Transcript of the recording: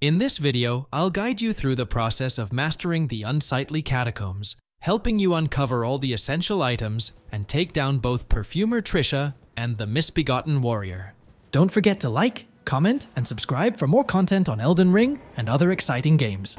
In this video, I'll guide you through the process of mastering the Unsightly Catacombs, helping you uncover all the essential items and take down both Perfumer Tricia and the Misbegotten Warrior. Don't forget to like, comment, and subscribe for more content on Elden Ring and other exciting games.